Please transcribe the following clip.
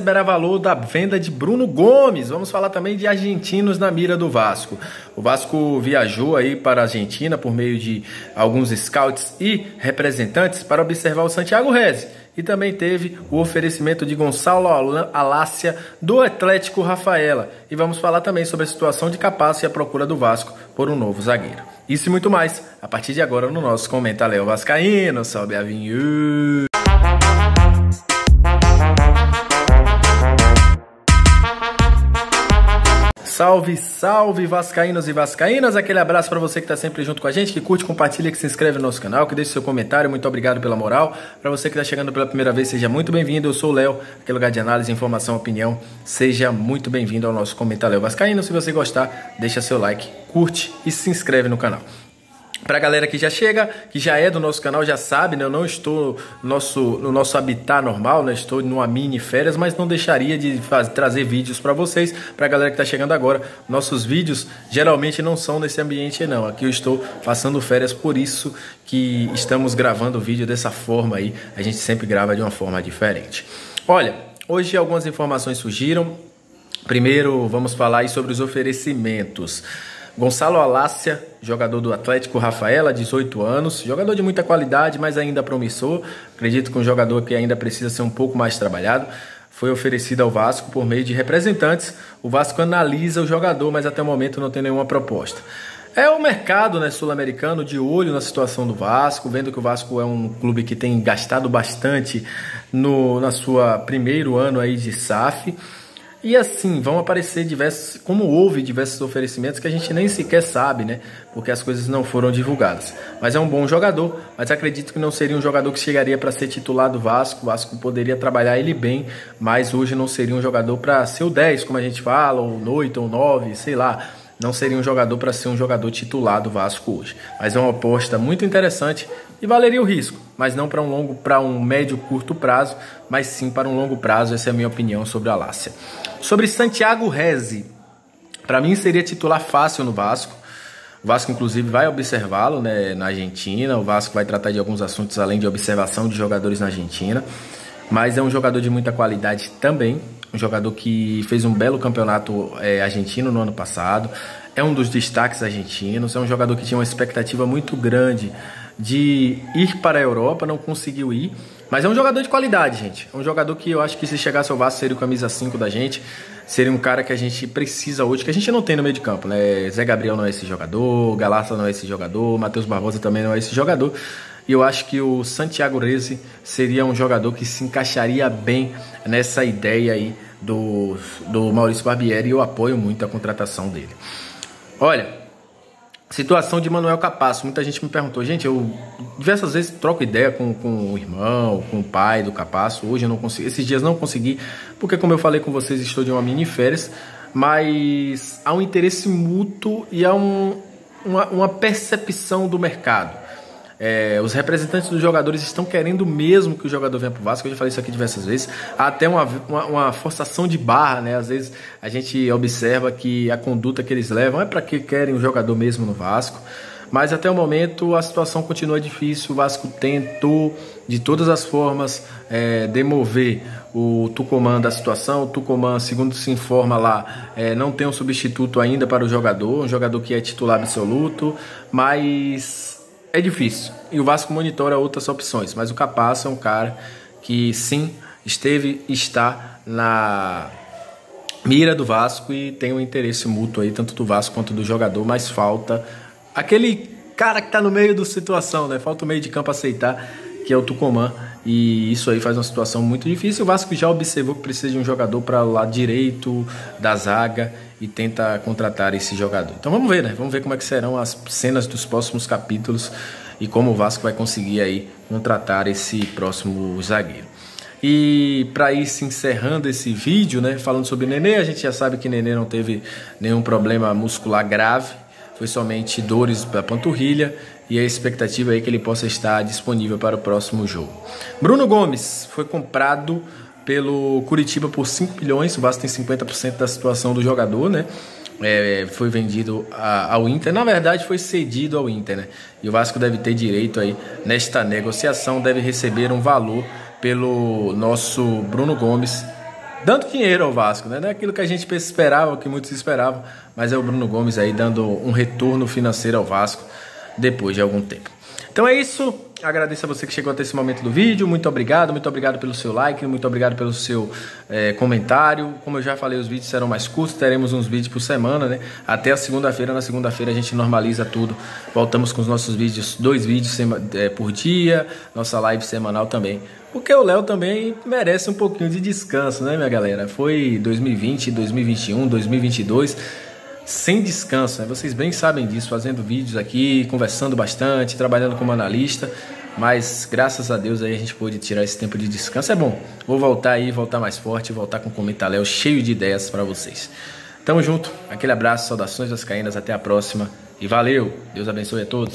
receberá valor da venda de Bruno Gomes. Vamos falar também de argentinos na mira do Vasco. O Vasco viajou aí para a Argentina por meio de alguns scouts e representantes para observar o Santiago Rezi. E também teve o oferecimento de Gonçalo Alácia do Atlético Rafaela. E vamos falar também sobre a situação de Capasso e a procura do Vasco por um novo zagueiro. Isso e muito mais a partir de agora no nosso Comenta Léo Vascaíno. Salve a! Salve, salve vascaínos e vascaínas. Aquele abraço para você que está sempre junto com a gente, que curte, compartilha, que se inscreve no nosso canal, que deixe seu comentário. Muito obrigado pela moral. Para você que está chegando pela primeira vez, seja muito bem-vindo. Eu sou o Léo, aquele lugar de análise, informação, opinião. Seja muito bem-vindo ao nosso Comentário Vascaíno. Se você gostar, deixa seu like, curte e se inscreve no canal. Para a galera que já chega, que já é do nosso canal, já sabe, né? Eu não estou no nosso, no nosso habitat normal, né? Estou numa mini férias, mas não deixaria de fazer, trazer vídeos para vocês. Para a galera que está chegando agora, nossos vídeos geralmente não são nesse ambiente, não. Aqui eu estou passando férias, por isso que estamos gravando o vídeo dessa forma aí. A gente sempre grava de uma forma diferente. Olha, hoje algumas informações surgiram. Primeiro, vamos falar sobre os oferecimentos. Gonçalo Alácia, jogador do Atlético Rafaela, 18 anos, jogador de muita qualidade, mas ainda promissor. Acredito que um jogador que ainda precisa ser um pouco mais trabalhado. Foi oferecido ao Vasco por meio de representantes. O Vasco analisa o jogador, mas até o momento não tem nenhuma proposta. É o mercado né, sul-americano de olho na situação do Vasco, vendo que o Vasco é um clube que tem gastado bastante no na sua primeiro ano aí de SAF. E assim, vão aparecer diversos, como houve diversos oferecimentos que a gente nem sequer sabe, né? Porque as coisas não foram divulgadas. Mas é um bom jogador, mas acredito que não seria um jogador que chegaria para ser titular do Vasco. O Vasco poderia trabalhar ele bem, mas hoje não seria um jogador para ser o 10, como a gente fala, ou 8 ou 9, sei lá. Não seria um jogador para ser um jogador titular do Vasco hoje. Mas é uma aposta muito interessante e valeria o risco, mas não para um longo, para um médio curto prazo, mas sim para um longo prazo. Essa é a minha opinião sobre a Lácia. Sobre Santiago Rezi, para mim seria titular fácil no Vasco. O Vasco, inclusive, vai observá-lo né, na Argentina. O Vasco vai tratar de alguns assuntos além de observação de jogadores na Argentina. Mas é um jogador de muita qualidade também. Um jogador que fez um belo campeonato é, argentino no ano passado. É um dos destaques argentinos. É um jogador que tinha uma expectativa muito grande de ir para a Europa, não conseguiu ir. Mas é um jogador de qualidade, gente. É um jogador que eu acho que se chegasse ao Vasco seria o camisa 5 da gente. Seria um cara que a gente precisa hoje, que a gente não tem no meio de campo, né? Zé Gabriel não é esse jogador, Galassa não é esse jogador, Matheus Barbosa também não é esse jogador. E eu acho que o Santiago Reze seria um jogador que se encaixaria bem nessa ideia aí do, do Maurício Barbieri e eu apoio muito a contratação dele. Olha, Situação de Manuel Capasso. Muita gente me perguntou, gente, eu diversas vezes troco ideia com, com o irmão, com o pai do Capasso. Hoje eu não consegui, esses dias não consegui, porque como eu falei com vocês, estou de uma mini férias, mas há um interesse mútuo e há um, uma, uma percepção do mercado. É, os representantes dos jogadores estão querendo mesmo que o jogador venha para o Vasco. Eu já falei isso aqui diversas vezes. Há até uma, uma, uma, forçação de barra, né? Às vezes a gente observa que a conduta que eles levam é para que querem o jogador mesmo no Vasco. Mas até o momento a situação continua difícil. O Vasco tentou de todas as formas é, demover o Tucumã da situação. O Tucumã, segundo se informa lá, é, não tem um substituto ainda para o jogador, um jogador que é titular absoluto, mas é difícil. E o Vasco monitora outras opções, mas o Capasso é um cara que sim esteve está na mira do Vasco e tem um interesse mútuo aí tanto do Vasco quanto do jogador, mas falta aquele cara que está no meio da situação, né? Falta o meio de campo aceitar que é o Tucumã e isso aí faz uma situação muito difícil. O Vasco já observou que precisa de um jogador para o lado direito da zaga e tenta contratar esse jogador. Então vamos ver, né? Vamos ver como é que serão as cenas dos próximos capítulos e como o Vasco vai conseguir aí contratar esse próximo zagueiro. E para ir se encerrando esse vídeo, né, falando sobre Nenê, a gente já sabe que Nenê não teve nenhum problema muscular grave, foi somente dores da panturrilha e a expectativa é que ele possa estar disponível para o próximo jogo. Bruno Gomes foi comprado pelo Curitiba por 5 milhões. O Vasco tem 50% da situação do jogador, né? É, foi vendido a, ao Inter. Na verdade, foi cedido ao Inter, né? E o Vasco deve ter direito aí nesta negociação, deve receber um valor pelo nosso Bruno Gomes dando dinheiro ao Vasco, né? Não é aquilo que a gente esperava, que muitos esperavam, mas é o Bruno Gomes aí dando um retorno financeiro ao Vasco depois de algum tempo. Então é isso. Agradeço a você que chegou até esse momento do vídeo. Muito obrigado, muito obrigado pelo seu like, muito obrigado pelo seu é, comentário. Como eu já falei, os vídeos serão mais curtos, teremos uns vídeos por semana, né? Até a segunda-feira. Na segunda-feira a gente normaliza tudo. Voltamos com os nossos vídeos, dois vídeos é, por dia, nossa live semanal também. Porque o Léo também merece um pouquinho de descanso, né, minha galera? Foi 2020, 2021, 2022 sem descanso, né? Vocês bem sabem disso, fazendo vídeos aqui, conversando bastante, trabalhando como analista, mas graças a Deus aí a gente pôde tirar esse tempo de descanso. É bom. Vou voltar aí, voltar mais forte, voltar com o Comentaléu cheio de ideias para vocês. Tamo junto. Aquele abraço, saudações das caínas, até a próxima e valeu. Deus abençoe a todos.